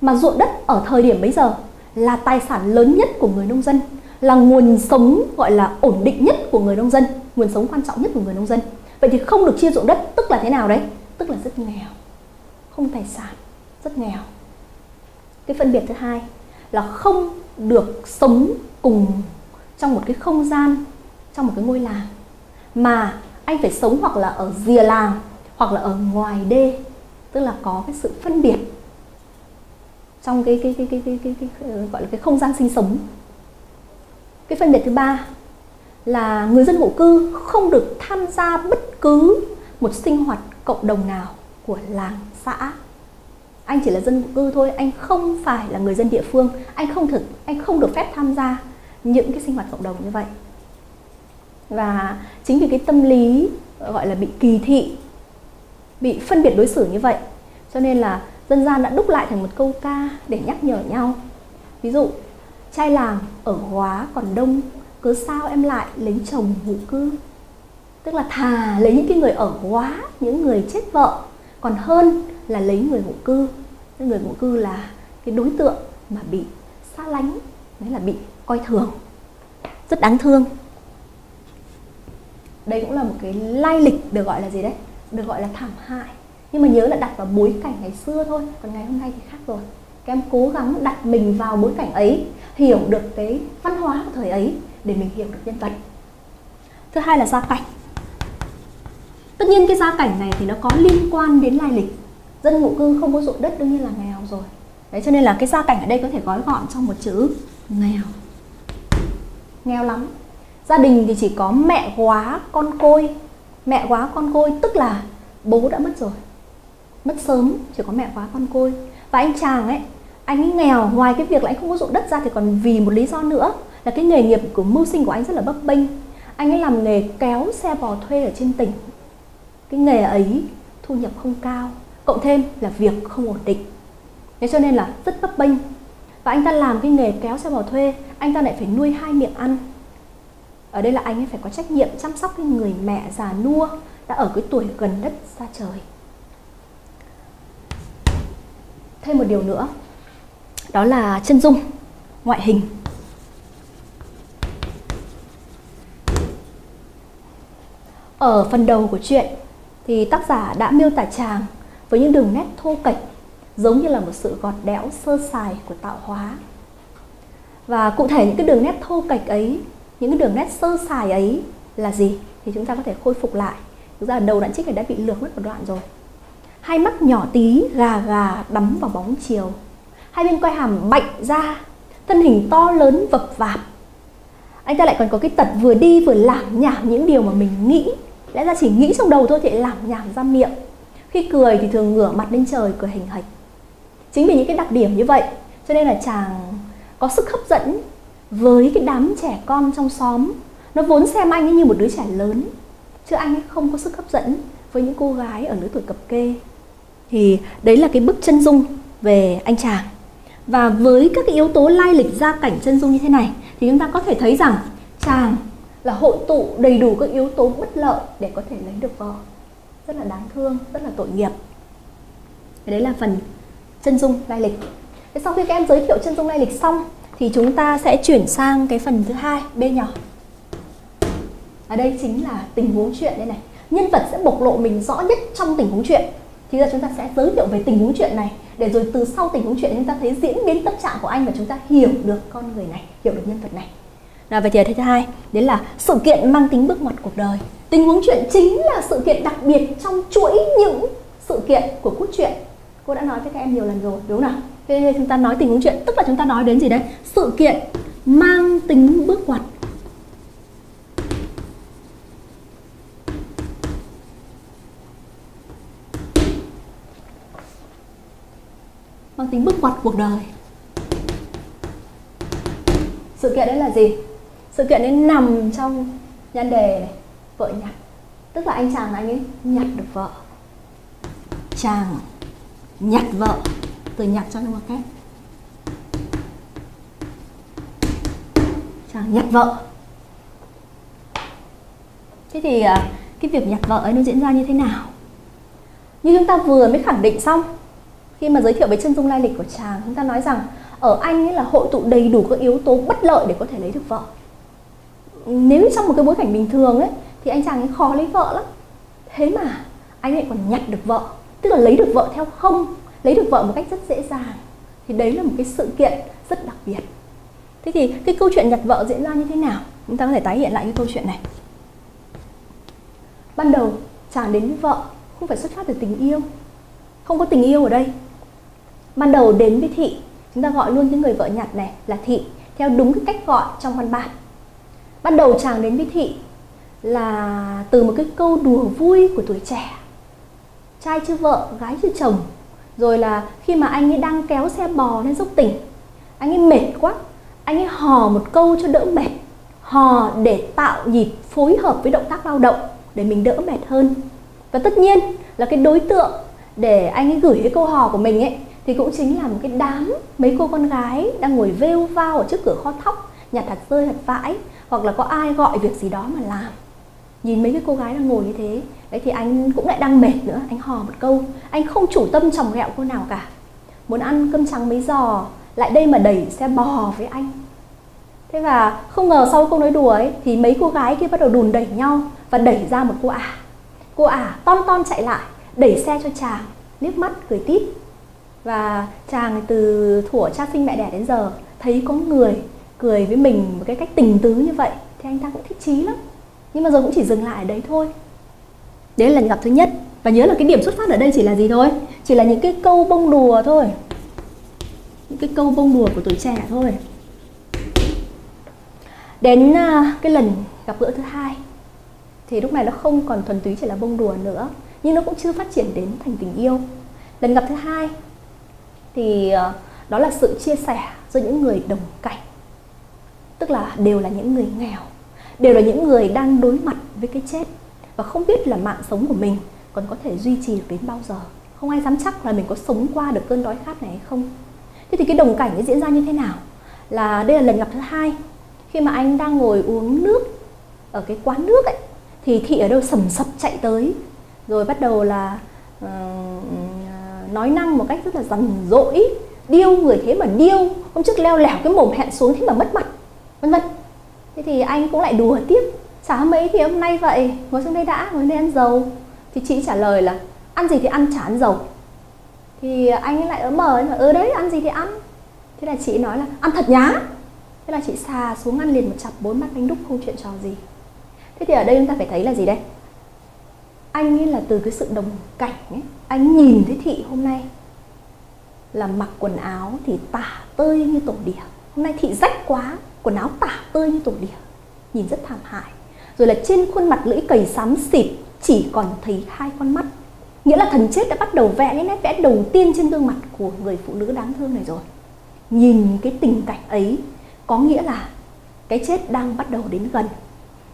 mà ruộng đất ở thời điểm bấy giờ là tài sản lớn nhất của người nông dân, là nguồn sống gọi là ổn định nhất của người nông dân, nguồn sống quan trọng nhất của người nông dân. Vậy thì không được chia ruộng đất tức là thế nào đấy? Tức là rất nghèo, không tài sản, rất nghèo. Cái phân biệt thứ hai là không được sống cùng trong một cái không gian, trong một cái ngôi làng, mà anh phải sống hoặc là ở rìa làng hoặc là ở ngoài đê, tức là có cái sự phân biệt trong cái cái cái cái cái, cái, cái, cái gọi là cái không gian sinh sống. Cái phân biệt thứ ba là người dân hộ cư không được tham gia bất cứ một sinh hoạt cộng đồng nào của làng xã. Anh chỉ là dân hộ cư thôi anh không phải là người dân địa phương. Anh không thực anh không được phép tham gia những cái sinh hoạt cộng đồng như vậy. Và chính vì cái tâm lý gọi là bị kỳ thị bị phân biệt đối xử như vậy cho nên là dân gian đã đúc lại thành một câu ca để nhắc nhở nhau. Ví dụ, trai làng ở hóa còn đông, cứ sao em lại lấy chồng vụ cư? Tức là thà lấy những cái người ở hóa, những người chết vợ, còn hơn là lấy người ngụ cư. Người ngụ cư là cái đối tượng mà bị xa lánh, đấy là bị coi thường, rất đáng thương. Đây cũng là một cái lai lịch được gọi là gì đấy? Được gọi là thảm hại nhưng mà nhớ là đặt vào bối cảnh ngày xưa thôi, còn ngày hôm nay thì khác rồi. Các em cố gắng đặt mình vào bối cảnh ấy, hiểu được cái văn hóa của thời ấy để mình hiểu được nhân vật. Thứ hai là gia cảnh. Tất nhiên cái gia cảnh này thì nó có liên quan đến lai lịch. Dân ngụ cư không có ruộng đất đương nhiên là nghèo rồi. Đấy, cho nên là cái gia cảnh ở đây có thể gói gọn trong một chữ, nghèo. Nghèo lắm. Gia đình thì chỉ có mẹ quá con côi. Mẹ quá con côi tức là bố đã mất rồi mất sớm, chỉ có mẹ quá con côi và anh chàng ấy, anh ấy nghèo, ngoài cái việc là anh không có ruộng đất ra thì còn vì một lý do nữa, là cái nghề nghiệp của mưu sinh của anh rất là bấp bênh. Anh ấy làm nghề kéo xe bò thuê ở trên tỉnh. Cái nghề ấy thu nhập không cao, cộng thêm là việc không ổn định. Thế cho nên là rất bấp bênh. Và anh ta làm cái nghề kéo xe bò thuê, anh ta lại phải nuôi hai miệng ăn. Ở đây là anh ấy phải có trách nhiệm chăm sóc cái người mẹ già nua đã ở cái tuổi gần đất xa trời thêm một điều nữa. Đó là chân dung, ngoại hình. Ở phần đầu của truyện thì tác giả đã miêu tả chàng với những đường nét thô kệch, giống như là một sự gọt đẽo sơ sài của tạo hóa. Và cụ thể những cái đường nét thô kệch ấy, những cái đường nét sơ sài ấy là gì thì chúng ta có thể khôi phục lại. Thực ra đầu đoạn trích này đã bị lược mất một đoạn rồi hai mắt nhỏ tí, gà gà đắm vào bóng chiều. Hai bên quai hàm bạnh ra, thân hình to lớn vập vạp. Anh ta lại còn có cái tật vừa đi vừa làm nhảm những điều mà mình nghĩ. Lẽ ra chỉ nghĩ trong đầu thôi thì làm nhảm ra miệng. Khi cười thì thường ngửa mặt lên trời cười hình hạch. Chính vì những cái đặc điểm như vậy, cho nên là chàng có sức hấp dẫn với cái đám trẻ con trong xóm. Nó vốn xem anh ấy như một đứa trẻ lớn, chứ anh ấy không có sức hấp dẫn với những cô gái ở lứa tuổi cập kê thì đấy là cái bức chân dung về anh chàng. Và với các cái yếu tố lai lịch gia cảnh chân dung như thế này, thì chúng ta có thể thấy rằng chàng là hội tụ đầy đủ các yếu tố bất lợi để có thể lấy được vợ. Rất là đáng thương, rất là tội nghiệp. Đấy là phần chân dung lai lịch. Thế sau khi các em giới thiệu chân dung lai lịch xong, thì chúng ta sẽ chuyển sang cái phần thứ hai, b nhỏ. Ở đây chính là tình huống chuyện đây này. Nhân vật sẽ bộc lộ mình rõ nhất trong tình huống chuyện thì giờ chúng ta sẽ giới thiệu về tình huống chuyện này, để rồi từ sau tình huống chuyện chúng ta thấy diễn biến tâm trạng của anh và chúng ta hiểu được con người này, hiểu được nhân vật này. Là về thì thứ hai, đấy là sự kiện mang tính bước ngoặt cuộc đời. Tình huống chuyện chính là sự kiện đặc biệt trong chuỗi những sự kiện của cốt truyện. Cô đã nói với các em nhiều lần rồi, đúng không nào? Thế chúng ta nói tình huống chuyện, tức là chúng ta nói đến gì đấy? Sự kiện mang tính bước ngoặt. Mang tính bước ngoặt cuộc đời. Sự kiện đấy là gì? Sự kiện đấy nằm trong nhan đề này, vợ nhặt. Tức là anh chàng anh ấy nhặt được vợ. Chàng nhặt vợ từ nhặt cho nó một cách chàng nhặt vợ. Thế thì à, cái việc nhặt vợ ấy nó diễn ra như thế nào? Như chúng ta vừa mới khẳng định xong khi mà giới thiệu về chân dung lai lịch của chàng, chúng ta nói rằng ở anh ấy là hội tụ đầy đủ các yếu tố bất lợi để có thể lấy được vợ. Nếu trong một cái bối cảnh bình thường ấy, thì anh chàng ấy khó lấy vợ lắm. Thế mà anh ấy còn nhặt được vợ, tức là lấy được vợ theo không, lấy được vợ một cách rất dễ dàng. Thì đấy là một cái sự kiện rất đặc biệt. Thế thì cái câu chuyện nhặt vợ diễn ra như thế nào? Chúng ta có thể tái hiện lại cái câu chuyện này. Ban đầu, chàng đến với vợ không phải xuất phát từ tình yêu. Không có tình yêu ở đây ban đầu đến với thị, chúng ta gọi luôn cái người vợ nhặt này là thị, theo đúng cái cách gọi trong văn bản. Ban đầu chàng đến với thị là từ một cái câu đùa vui của tuổi trẻ. Trai chưa vợ, gái chưa chồng. Rồi là khi mà anh ấy đang kéo xe bò lên dốc tỉnh, anh ấy mệt quá, anh ấy hò một câu cho đỡ mệt. Hò để tạo nhịp phối hợp với động tác lao động để mình đỡ mệt hơn. Và tất nhiên là cái đối tượng để anh ấy gửi cái câu hò của mình ấy thì cũng chính là một cái đám mấy cô con gái đang ngồi vêu vao ở trước cửa kho thóc nhặt hạt rơi hạt vãi hoặc là có ai gọi việc gì đó mà làm. Nhìn mấy cái cô gái đang ngồi như thế đấy thì anh cũng lại đang mệt nữa anh hò một câu anh không chủ tâm chồng ghẹo cô nào cả. Muốn ăn cơm trắng mấy giò lại đây mà đẩy xe bò với anh. Thế và không ngờ sau câu nói đùa ấy thì mấy cô gái kia bắt đầu đùn đẩy nhau và đẩy ra một cô ả. À. cô ả à, ton ton chạy lại đẩy xe cho chàng liếc mắt cười tít và chàng từ thuở cha sinh mẹ đẻ đến giờ thấy có người cười với mình một cái cách tình tứ như vậy, thì anh ta cũng thích chí lắm. Nhưng mà giờ cũng chỉ dừng lại ở đấy thôi. Đấy là lần gặp thứ nhất. Và nhớ là cái điểm xuất phát ở đây chỉ là gì thôi? Chỉ là những cái câu bông đùa thôi. Những cái câu bông đùa của tuổi trẻ thôi. Đến à, cái lần gặp gỡ thứ hai, thì lúc này nó không còn thuần túy chỉ là bông đùa nữa, nhưng nó cũng chưa phát triển đến thành tình yêu. Lần gặp thứ hai thì ờ, đó là sự chia sẻ giữa những người đồng cảnh. Tức là đều là những người nghèo đều là những người đang đối mặt với cái chết và không biết là mạng sống của mình còn có thể duy trì được đến bao giờ. Không ai dám chắc là mình có sống qua được cơn đói khát này hay không. Thế thì cái đồng cảnh nó diễn ra như thế nào? Là đây là lần gặp thứ hai. Khi mà anh đang ngồi uống nước ở cái quán nước ấy thì thị ở đâu sầm sập chạy tới rồi bắt đầu là uh, nói năng một cách rất là rằn rỗi, điêu người thế mà điêu, hôm trước leo lẻo cái mồm hẹn xuống thế mà mất mặt, vân vân. Thế thì anh cũng lại đùa tiếp, chả mấy thì hôm nay vậy, ngồi xuống đây đã, ngồi đây ăn dầu. Thì chị trả lời là, ăn gì thì ăn, chả ăn dầu. Thì anh ấy lại ở mờ mà ừ đấy, ăn gì thì ăn. Thế là chị nói là, ăn thật nhá. Thế là chị xà xuống ăn liền một chặp, bốn mắt bánh đúc không chuyện trò gì. Thế thì ở đây chúng ta phải thấy là gì đây? Anh ấy là từ cái sự đồng cảnh ấy. Anh nhìn thấy thị hôm nay là mặc quần áo thì tả tơi như tổ đỉa. Hôm nay thị rách quá, quần áo tả tơi như tổ đỉa. Nhìn rất thảm hại. Rồi là trên khuôn mặt lưỡi cầy xám xịt chỉ còn thấy hai con mắt. Nghĩa là thần chết đã bắt đầu vẽ những nét vẽ đầu tiên trên gương mặt của người phụ nữ đáng thương này rồi. Nhìn cái tình cảnh ấy, có nghĩa là cái chết đang bắt đầu đến gần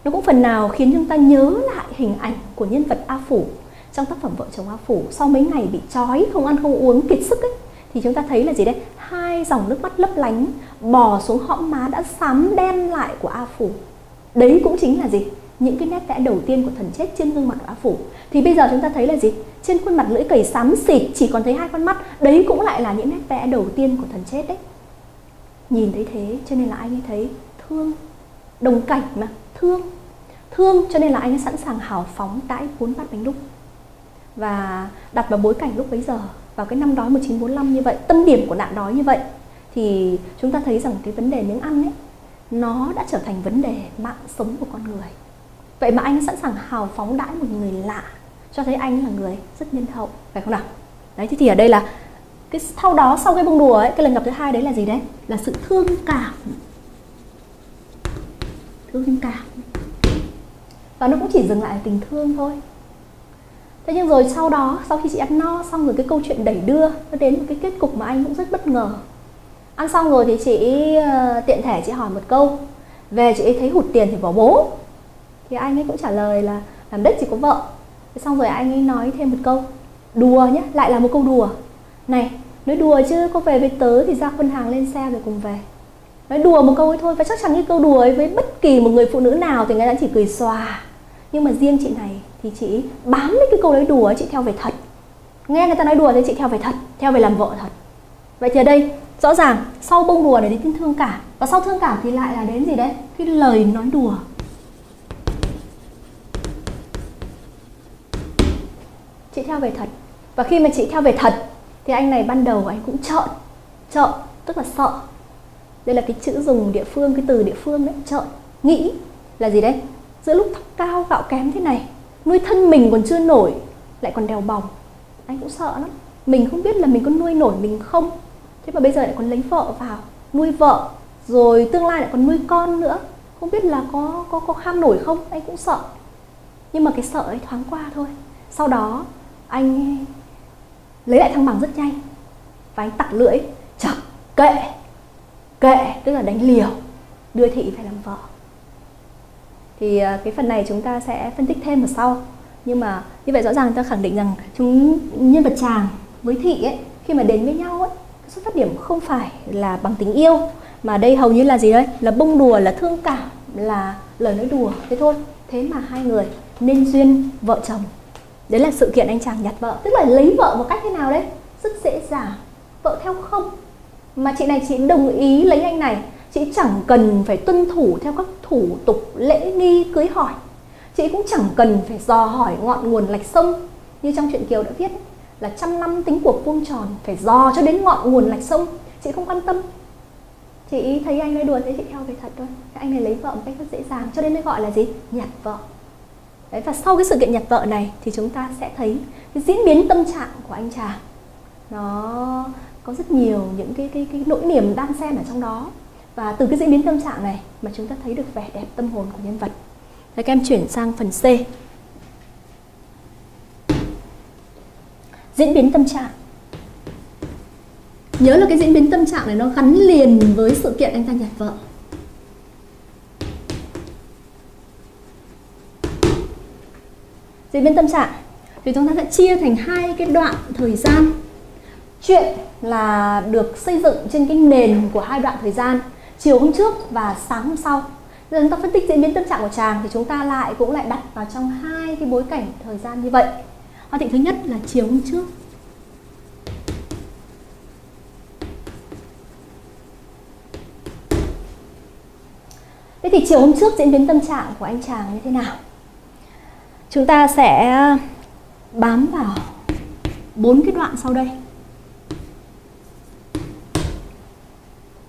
nó cũng phần nào khiến chúng ta nhớ lại hình ảnh của nhân vật A Phủ trong tác phẩm Vợ chồng A Phủ. Sau mấy ngày bị trói, không ăn không uống, kiệt sức ấy, thì chúng ta thấy là gì đây? Hai dòng nước mắt lấp lánh, bò xuống hõm má đã xám đen lại của A Phủ. Đấy cũng chính là gì? Những cái nét vẽ đầu tiên của thần chết trên gương mặt của A Phủ. Thì bây giờ chúng ta thấy là gì? Trên khuôn mặt lưỡi cầy xám xịt, chỉ còn thấy hai con mắt. Đấy cũng lại là những nét vẽ đầu tiên của thần chết đấy. Nhìn thấy thế, cho nên là anh ấy thấy? Thương đồng cảnh mà, thương. Thương cho nên là anh ấy sẵn sàng hào phóng đãi bốn bát bánh đúc. Và đặt vào bối cảnh lúc bấy giờ, vào cái năm đói 1945 như vậy, tâm điểm của nạn đói như vậy, thì chúng ta thấy rằng cái vấn đề miếng ăn ấy, nó đã trở thành vấn đề mạng sống của con người. Vậy mà anh sẵn sàng hào phóng đãi một người lạ, cho thấy anh là người rất nhân hậu, phải không nào? Đấy thì ở đây là cái sau đó sau cái bông đùa ấy, cái lần gặp thứ hai đấy là gì đấy? Là sự thương cảm thương cảm. Và nó cũng chỉ dừng lại ở tình thương thôi. Thế nhưng rồi sau đó, sau khi chị ăn no xong rồi cái câu chuyện đẩy đưa nó đến một cái kết cục mà anh cũng rất bất ngờ. Ăn xong rồi thì chị ờ, tiện thể chị hỏi một câu. Về chị ấy thấy hụt tiền thì bỏ bố. Thì anh ấy cũng trả lời là, làm đất chỉ có vợ. Thế xong rồi anh ấy nói thêm một câu, đùa nhé lại là một câu đùa. Này, nói đùa chứ, có về với tớ thì ra phân hàng lên xe rồi cùng về nói đùa một câu ấy thôi, và chắc chắn cái câu đùa ấy với bất kỳ một người phụ nữ nào thì người ta chỉ cười xòa. Nhưng mà riêng chị này thì chị bám lấy cái câu đấy đùa chị theo về thật. Nghe người ta nói đùa thì chị theo về thật, theo về làm vợ thật. Vậy thì ở đây, rõ ràng, sau bông đùa này đến thương cảm. Và sau thương cảm thì lại là đến gì đấy? Cái lời nói đùa. Chị theo về thật. Và khi mà chị theo về thật, thì anh này ban đầu anh cũng trợn. Trợn, tức là sợ đây là cái chữ dùng địa phương, cái từ địa phương đấy chợt nghĩ là gì đấy? Giữa lúc thóc cao, gạo kém thế này, nuôi thân mình còn chưa nổi, lại còn đèo bòng anh cũng sợ lắm. Mình không biết là mình có nuôi nổi mình không. Thế mà bây giờ lại còn lấy vợ vào, nuôi vợ, rồi tương lai lại còn nuôi con nữa. Không biết là có có có kham nổi không? Anh cũng sợ. Nhưng mà cái sợ ấy thoáng qua thôi. Sau đó, anh lấy lại thăng bằng rất nhanh. Và anh tặc lưỡi chập kệ kệ, tức là đánh liều, đưa thị phải làm vợ. Thì à, cái phần này chúng ta sẽ phân tích thêm ở sau. Nhưng mà như vậy rõ ràng ta khẳng định rằng chúng, nhân vật chàng với thị ấy, khi mà đến với nhau ấy, xuất phát điểm không phải là bằng tình yêu, mà đây hầu như là gì đấy? Là bông đùa, là thương cảm, là lời nói đùa. Thế thôi, thế mà hai người nên duyên vợ chồng. Đấy là sự kiện anh chàng nhặt vợ. Tức là lấy vợ một cách thế nào đấy? Rất dễ dàng. Vợ theo không? Mà chị này chị đồng ý lấy anh này. Chị chẳng cần phải tuân thủ theo các thủ tục lễ nghi cưới hỏi. Chị cũng chẳng cần phải dò hỏi ngọn nguồn lạch sông. Như trong chuyện kiều đã viết là trăm năm tính cuộc vuông tròn phải dò cho đến ngọn nguồn lạch sông. Chị không quan tâm. Chị thấy anh nói đùa thế chị theo về thật thôi. Anh này lấy vợ một cách rất dễ dàng cho nên mới gọi là gì? Nhặt vợ. Đấy, và sau cái sự kiện nhặt vợ này thì chúng ta sẽ thấy cái diễn biến tâm trạng của anh chàng. Nó có rất nhiều những cái cái cái nỗi niềm đan xen ở trong đó và từ cái diễn biến tâm trạng này mà chúng ta thấy được vẻ đẹp tâm hồn của nhân vật. Thế các em chuyển sang phần C. Diễn biến tâm trạng. Nhớ là cái diễn biến tâm trạng này nó gắn liền với sự kiện anh ta nhặt vợ. Diễn biến tâm trạng thì chúng ta sẽ chia thành hai cái đoạn thời gian. Chuyện là được xây dựng trên cái nền của hai đoạn thời gian, chiều hôm trước và sáng hôm sau. Giờ chúng ta phân tích diễn biến tâm trạng của chàng thì chúng ta lại cũng lại đặt vào trong hai cái bối cảnh thời gian như vậy. Hoa thị thứ nhất là chiều hôm trước. Thế thì chiều hôm trước diễn biến tâm trạng của anh chàng như thế nào? Chúng ta sẽ bám vào bốn cái đoạn sau đây.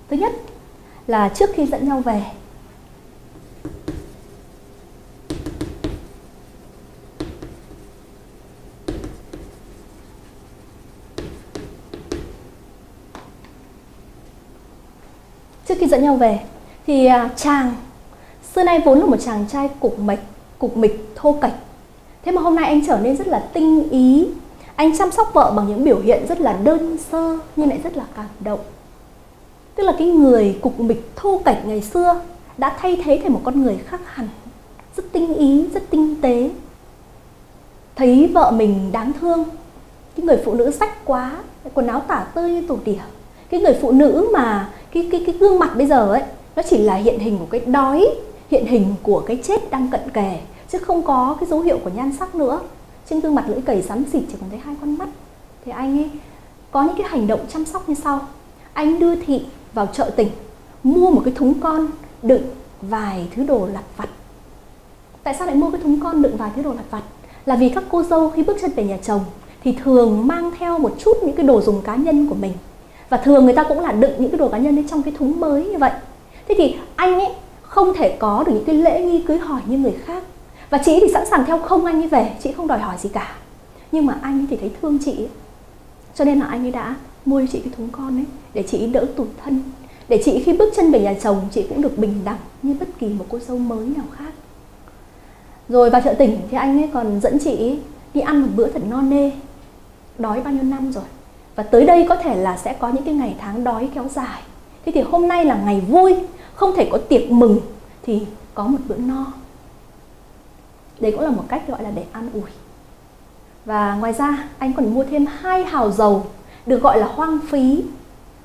Thứ nhất là trước khi dẫn nhau về. Trước khi dẫn nhau về thì à, chàng, xưa nay vốn là một chàng trai cục mịch cục mịch, thô kệch. Thế mà hôm nay anh trở nên rất là tinh ý. Anh chăm sóc vợ bằng những biểu hiện rất là đơn sơ nhưng lại rất là cảm động tức là cái người cục mịch thô kệch ngày xưa đã thay thế thành một con người khác hẳn. Rất tinh ý, rất tinh tế. Thấy vợ mình đáng thương. Cái người phụ nữ sách quá quần áo tả tơi như tổ tỉa. Cái người phụ nữ mà cái cái cái gương mặt bây giờ ấy, nó chỉ là hiện hình của cái đói, hiện hình của cái chết đang cận kề, chứ không có cái dấu hiệu của nhan sắc nữa. Trên gương mặt lưỡi cầy xám xịt chỉ còn thấy hai con mắt. Thì anh ấy có những cái hành động chăm sóc như sau. Anh đưa thị vào chợ tỉnh mua một cái thúng con đựng vài thứ đồ lặt vặt. Tại sao lại mua cái thúng con đựng vài thứ đồ lặt vặt? Là vì các cô dâu khi bước chân về nhà chồng thì thường mang theo một chút những cái đồ dùng cá nhân của mình. Và thường người ta cũng là đựng những cái đồ cá nhân ấy trong cái thúng mới như vậy. Thế thì anh ấy không thể có được những cái lễ nghi cưới hỏi như người khác. Và chị thì sẵn sàng theo không anh ấy về, chị không đòi hỏi gì cả. Nhưng mà anh ấy thì thấy thương chị ấy. cho nên là anh ấy đã mua cho chị cái thúng con ấy, để chị đỡ tủi thân. Để chị khi bước chân về nhà chồng, chị cũng được bình đẳng như bất kỳ một cô dâu mới nào khác. Rồi vào chợ tỉnh, thì anh ấy còn dẫn chị đi ăn một bữa thật no nê. Đói bao nhiêu năm rồi? Và tới đây có thể là sẽ có những cái ngày tháng đói kéo dài. Thế thì hôm nay là ngày vui, không thể có tiệc mừng, thì có một bữa no. Đấy cũng là một cách gọi là để an ủi. Và ngoài ra, anh còn mua thêm hai hào dầu được gọi là hoang phí.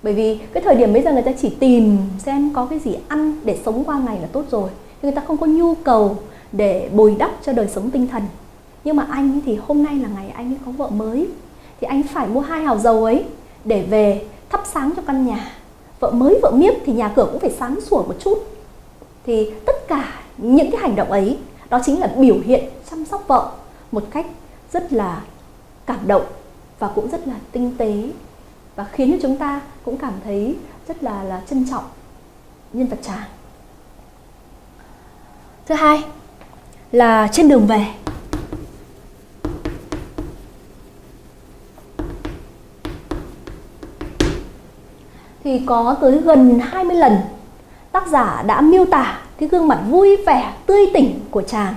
Bởi vì cái thời điểm bây giờ người ta chỉ tìm xem có cái gì ăn để sống qua ngày là tốt rồi. Người ta không có nhu cầu để bồi đắp cho đời sống tinh thần. Nhưng mà anh thì hôm nay là ngày anh có vợ mới. Thì anh phải mua hai hào dầu ấy để về thắp sáng cho căn nhà. Vợ mới, vợ miếp thì nhà cửa cũng phải sáng sủa một chút. Thì tất cả những cái hành động ấy, đó chính là biểu hiện chăm sóc vợ một cách rất là cảm động và cũng rất là tinh tế và khiến cho chúng ta cũng cảm thấy rất là là trân trọng nhân vật chàng thứ hai là trên đường về thì có tới gần 20 lần tác giả đã miêu tả cái gương mặt vui vẻ, tươi tỉnh của chàng.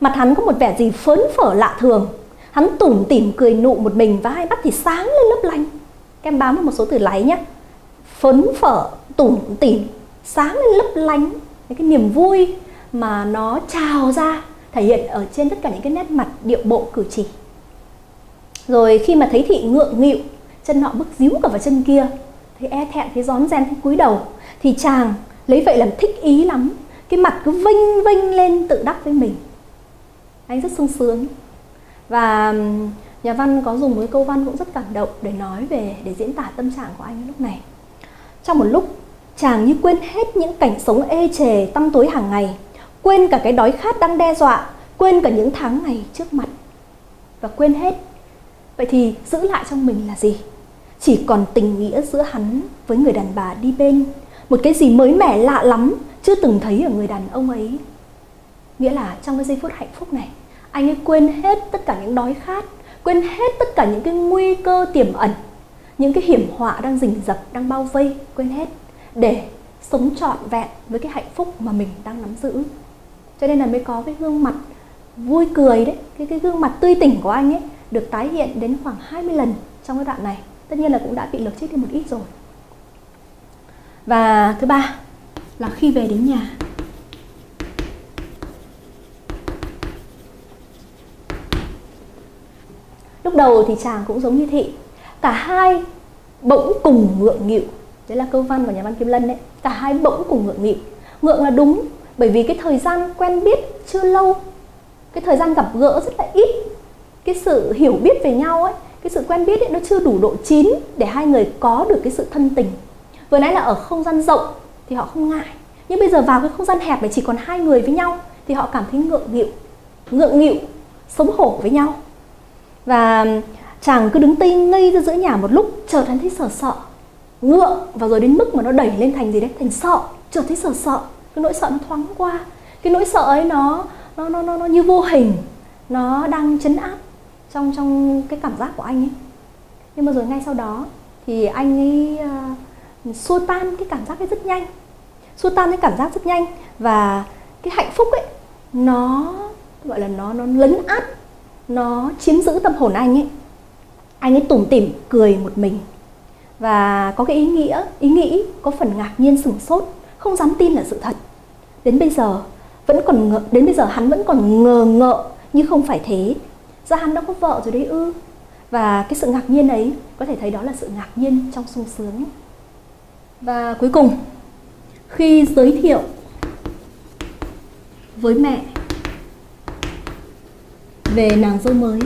Mặt hắn có một vẻ gì phớn phở lạ thường. Hắn tủm tỉm cười nụ một mình và hai mắt thì sáng lên lấp lánh. Các em bám vào một số từ láy nhé. Phấn phở, tủm tỉm, sáng lên lấp lánh. Cái niềm vui mà nó trào ra thể hiện ở trên tất cả những cái nét mặt điệu bộ cử chỉ. Rồi khi mà thấy thị ngượng nghịu, chân nọ bước díu cả vào chân kia thấy e thẹn thấy rón ren thấy cúi đầu thì chàng lấy vậy làm thích ý lắm cái mặt cứ vinh vinh lên tự đắc với mình anh rất sung sướng và nhà văn có dùng một câu văn cũng rất cảm động để nói về, để diễn tả tâm trạng của anh lúc này. Trong một lúc, chàng như quên hết những cảnh sống ê chề tăm tối hàng ngày, quên cả cái đói khát đang đe dọa, quên cả những tháng ngày trước mặt. Và quên hết. Vậy thì giữ lại trong mình là gì? Chỉ còn tình nghĩa giữa hắn với người đàn bà đi bên, một cái gì mới mẻ lạ lắm chưa từng thấy ở người đàn ông ấy. Nghĩa là trong cái giây phút hạnh phúc này anh ấy quên hết tất cả những đói khát, quên hết tất cả những cái nguy cơ tiềm ẩn, những cái hiểm họa đang rình rập, đang bao vây, quên hết để sống trọn vẹn với cái hạnh phúc mà mình đang nắm giữ. Cho nên là mới có cái gương mặt vui cười đấy, cái cái gương mặt tươi tỉnh của anh ấy được tái hiện đến khoảng 20 lần trong cái đoạn này. Tất nhiên là cũng đã bị lược chết đi một ít rồi. Và thứ ba là khi về đến nhà. Lúc đầu thì chàng cũng giống như thị. Cả hai bỗng cùng ngượng nghịu. Đấy là câu văn của nhà văn kim lân đấy. Cả hai bỗng cùng ngượng nghịu. Ngượng là đúng bởi vì cái thời gian quen biết chưa lâu cái thời gian gặp gỡ rất là ít cái sự hiểu biết về nhau ấy cái sự quen biết ấy, nó chưa đủ độ chín để hai người có được cái sự thân tình. Vừa nãy là ở không gian rộng thì họ không ngại nhưng bây giờ vào cái không gian hẹp này chỉ còn hai người với nhau thì họ cảm thấy ngượng nghịu. Ngượng nghịu sống hổ với nhau và chàng cứ đứng tây ngây ra giữa nhà một lúc chợt hắn thấy sợ sợ ngượng và rồi đến mức mà nó đẩy lên thành gì đấy thành sợ chợt thấy sợ sợ cái nỗi sợ nó thoáng qua. Cái nỗi sợ ấy nó nó nó nó, nó như vô hình. Nó đang chấn áp trong trong cái cảm giác của anh ấy. Nhưng mà rồi ngay sau đó thì anh ấy uh, xua tan cái cảm giác ấy rất nhanh. Xua tan cái cảm giác rất nhanh và cái hạnh phúc ấy nó gọi là nó nó lấn át nó chiếm giữ tâm hồn anh ấy. Anh ấy tủm tỉm cười một mình. Và có cái ý nghĩa ý nghĩ có phần ngạc nhiên sửng sốt không dám tin là sự thật. Đến bây giờ vẫn còn ngờ, đến bây giờ hắn vẫn còn ngờ ngợ như không phải thế. Ra hắn đã có vợ rồi đấy ư. Và cái sự ngạc nhiên ấy có thể thấy đó là sự ngạc nhiên trong sung sướng. Và cuối cùng khi giới thiệu với mẹ về nàng dâu mới.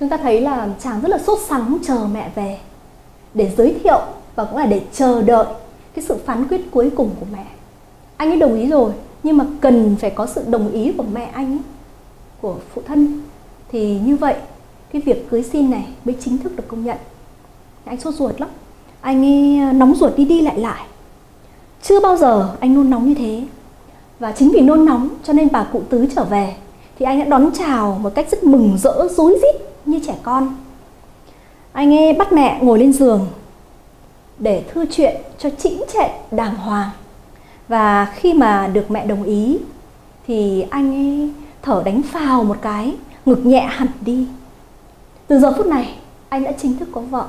Chúng ta thấy là chàng rất là sốt sắng chờ mẹ về để giới thiệu và cũng là để chờ đợi cái sự phán quyết cuối cùng của mẹ. Anh ấy đồng ý rồi nhưng mà cần phải có sự đồng ý của mẹ anh ấy, của phụ thân. Thì như vậy cái việc cưới xin này mới chính thức được công nhận. Anh sốt ruột lắm anh ấy ờ, nóng ruột đi đi lại lại. Chưa bao giờ anh nôn nóng như thế. Và chính vì nôn nóng cho nên bà cụ tứ trở về, thì anh đã đón chào một cách rất mừng rỡ, rối rít như trẻ con. Anh ấy bắt mẹ ngồi lên giường để thư chuyện cho chỉnh trệ đàng hoàng. Và khi mà được mẹ đồng ý, thì anh ấy thở đánh phào một cái, ngực nhẹ hẳn đi. Từ giờ phút này, anh đã chính thức có vợ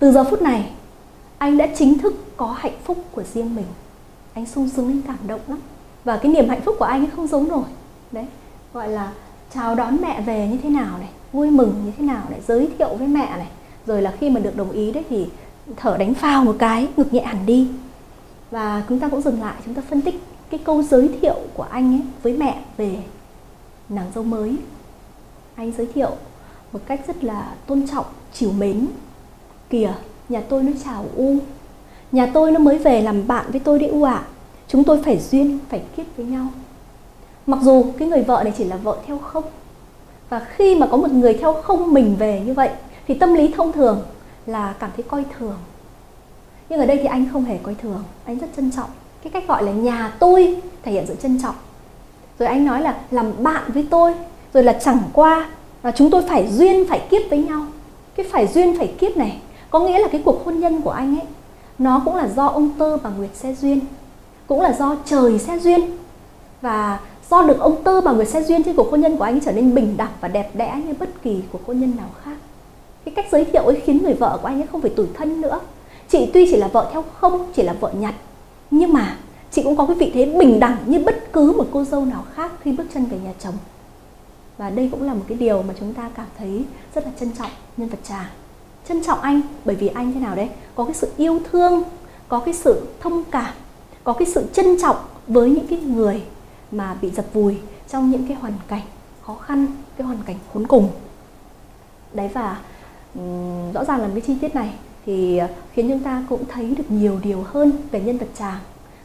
từ giờ phút này, anh đã chính thức có hạnh phúc của riêng mình. Anh sung sướng anh cảm động lắm. Và cái niềm hạnh phúc của anh ấy không giống nổi đấy, gọi là chào đón mẹ về như thế nào này, vui mừng như thế nào này, giới thiệu với mẹ này. Rồi là khi mà được đồng ý đấy thì thở đánh phao một cái, ngực nhẹ hẳn đi. Và chúng ta cũng dừng lại, chúng ta phân tích cái câu giới thiệu của anh ấy với mẹ về nàng dâu mới. Anh giới thiệu một cách rất là tôn trọng, chiều mến kìa, nhà tôi nó chào u. Nhà tôi nó mới về làm bạn với tôi đấy u ạ. À. chúng tôi phải duyên, phải kiếp với nhau. Mặc dù cái người vợ này chỉ là vợ theo không, và khi mà có một người theo không mình về như vậy, thì tâm lý thông thường là cảm thấy coi thường. Nhưng ở đây thì anh không hề coi thường, anh rất trân trọng. Cái cách gọi là nhà tôi thể hiện sự trân trọng. Rồi anh nói là làm bạn với tôi, rồi là chẳng qua là chúng tôi phải duyên, phải kiếp với nhau. Cái phải duyên, phải kiếp này có nghĩa là cái cuộc hôn nhân của anh ấy, nó cũng là do ông tơ và nguyệt xe duyên, cũng là do trời xe duyên. Và do được ông tơ và nguyệt xe duyên trên cuộc hôn nhân của anh trở nên bình đẳng và đẹp đẽ như bất kỳ cuộc hôn nhân nào khác. Cái cách giới thiệu ấy khiến người vợ của anh ấy không phải tủi thân nữa. Chị tuy chỉ là vợ theo không, chỉ là vợ nhặt, nhưng mà chị cũng có cái vị thế bình đẳng như bất cứ một cô dâu nào khác khi bước chân về nhà chồng. Và đây cũng là một cái điều mà chúng ta cảm thấy rất là trân trọng nhân vật chàng trân trọng anh bởi vì anh thế nào đấy có cái sự yêu thương có cái sự thông cảm có cái sự trân trọng với những cái người mà bị dập vùi trong những cái hoàn cảnh khó khăn cái hoàn cảnh khốn cùng. Đấy và um, rõ ràng là cái chi tiết này thì ờ, khiến chúng ta cũng thấy được nhiều điều hơn về nhân vật chàng.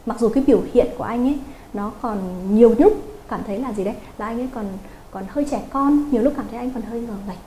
Mặc dù cái biểu hiện của anh ấy nó còn nhiều lúc cảm thấy là gì đấy là anh ấy còn còn hơi trẻ con nhiều lúc cảm thấy anh còn hơi ngờ ngạch.